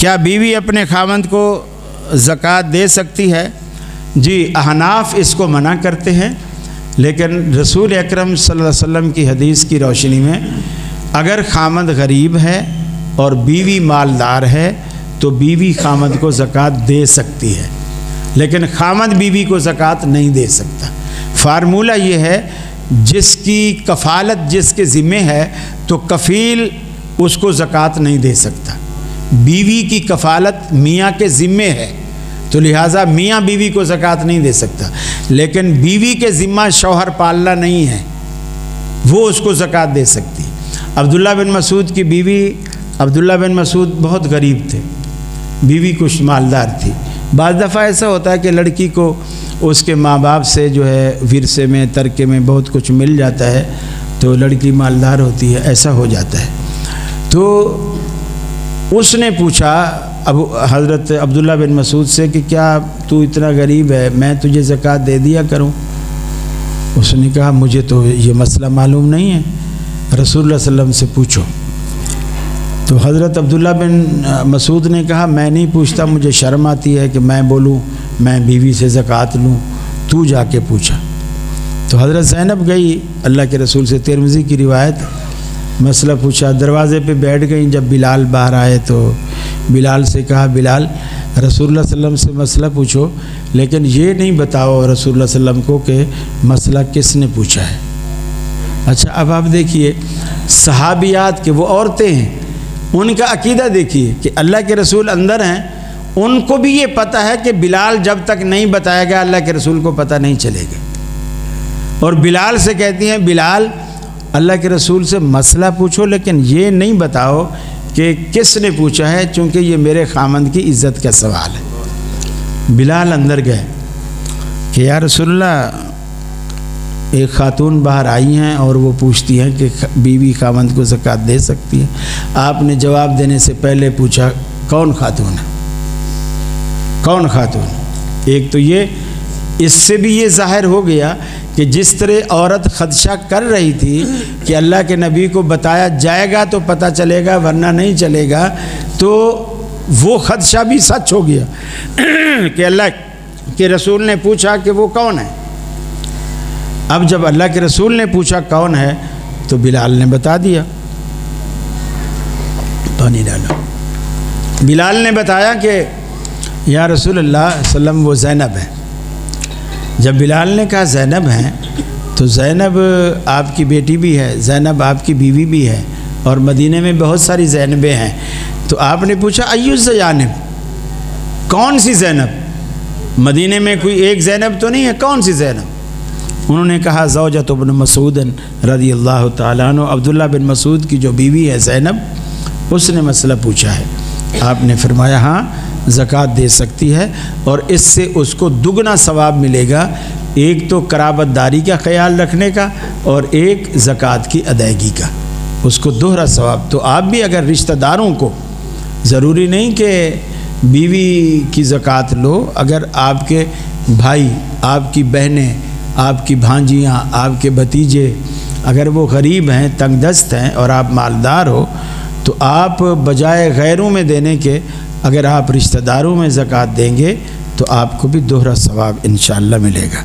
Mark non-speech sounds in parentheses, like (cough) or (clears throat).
क्या बीवी अपने खामंद को ज़क़़त दे सकती है? जी, अहनाफ इसको मना करते हैं, लेकिन रसूल अकरम सल्लल्लाहु अलैहि वसल्लम की हदीस की रोशनी में, अगर खामद गरीब है और बीवी मालदार है तो बीवी खामद को ज़क़़त दे सकती है। लेकिन खामद बीवी को ज़क़़त नहीं दे सकता। फार्मूला ये है, जिसकी कफ़ालत जिसके ज़िम्मे है तो कफ़ील उसको ज़क़़त नहीं दे सकता। बीवी की कफ़ालत मियाँ के ज़िम्मे है तो लिहाजा मियाँ बीवी को ज़क़़त नहीं दे सकता। लेकिन बीवी के ज़िम्मा शौहर पालना नहीं है, वो उसको ज़क़़त दे सकती। अब्दुल्ला बिन मसूद की बीवी, अब्दुल्ला बिन मसूद बहुत गरीब थे, बीवी कुछ मालदार थी। बाज़ दफ़ा ऐसा होता है कि लड़की को उसके माँ बाप से जो है विरसे में, तरके में बहुत कुछ मिल जाता है तो लड़की मालदार होती है, ऐसा हो जाता है। तो उसने पूछा, अब हज़रत अब्दुल्ला बिन मसूद से कि क्या तू इतना गरीब है, मैं तुझे ज़क़़त दे दिया करूँ? उसने कहा, मुझे तो ये मसला मालूम नहीं है। रसूल वसल्लम से पूछो। तो हज़रत अब्दुल्ला बिन मसूद ने कहा, मैं नहीं पूछता, मुझे शर्म आती है कि मैं बोलूँ, मैं बीवी से ज़क़़त लूँ। तू जाके पूछा। तो हज़रत जैनब गई, अल्लाह के रसूल से, तिरमज़ी की रिवायत मसला पूछा, दरवाज़े पे बैठ गई, जब बिलाल बाहर आए तो बिलाल से कहा, बिलाल, रसूलुल्लाह सल्लम से मसला पूछो, लेकिन ये नहीं बताओ रसूलुल्लाह सल्लम को कि मसला किसने पूछा है। अच्छा अब आप देखिए, सहाबियात के वो औरतें हैं, उनका अकीदा देखिए कि अल्लाह के रसूल अंदर हैं, उनको भी ये पता है कि बिलाल जब तक नहीं बताएगा अल्लाह के रसूल को पता नहीं चलेगा। और बिलाल से कहती हैं, बिलाल अल्लाह के रसूल से मसला पूछो, लेकिन ये नहीं बताओ कि किसने पूछा है, चूँकि ये मेरे खामंद की इज़्ज़त का सवाल है। बिलाल अंदर गए कि यार रसुल्ला एक ख़ातून बाहर आई हैं और वो पूछती हैं कि बीवी खामंद को ज़क़़त दे सकती है। आपने जवाब देने से पहले पूछा, कौन खातून है? कौन खातून? एक तो ये, इससे भी ये ज़ाहिर हो गया कि जिस तरह औरत खदशा कर रही थी कि अल्लाह के नबी को बताया जाएगा तो पता चलेगा, वरना नहीं चलेगा तो वो खदशा भी सच हो गया। (clears throat) कि अल्लाह के रसूल ने पूछा कि वो कौन है? अब जब अल्लाह के रसूल ने पूछा कौन है तो बिलाल ने बता दिया। पानी डालो। बिलाल ने बताया कि, या रसूल अल्लाह सल्लम वो जैनब है। जब बिलाल ने कहा, जैनब हैं तो जैनब आपकी बेटी भी है, जैनब आपकी बीवी भी है, और मदीने में बहुत सारी जैनबें हैं। तो आपने पूछा अयुज़ जानब, कौन सी जैनब? मदीने में कोई एक जैनब तो नहीं है, कौन सी जैनब? उन्होंने कहा, जौजत बिन मसूदन रदी अल्लाह तु अब्दुल्ला बिन मसूद की जो बीवी है जैनब, उसने मसला पूछा है। आपने फरमाया हाँ ज़क़़त दे सकती है और इससे उसको दुगना सवाब मिलेगा। एक तो कराबतदारी का ख्याल रखने का और एक ज़क़़त की अदायगी का। उसको दोहरा सवाब। तो आप भी अगर रिश्तेदारों को ज़रूरी नहीं कि बीवी की ज़क़़त लो, अगर आपके भाई, आपकी बहनें, आपकी भांजियाँ, आपके भतीजे अगर वो गरीब हैं, तंगदस्त हैं और आप मालदार हो तो आप बजाय गैरों में देने के अगर आप रिश्तेदारों में ज़क़़त देंगे तो आपको भी दोहरा सवाब इन मिलेगा।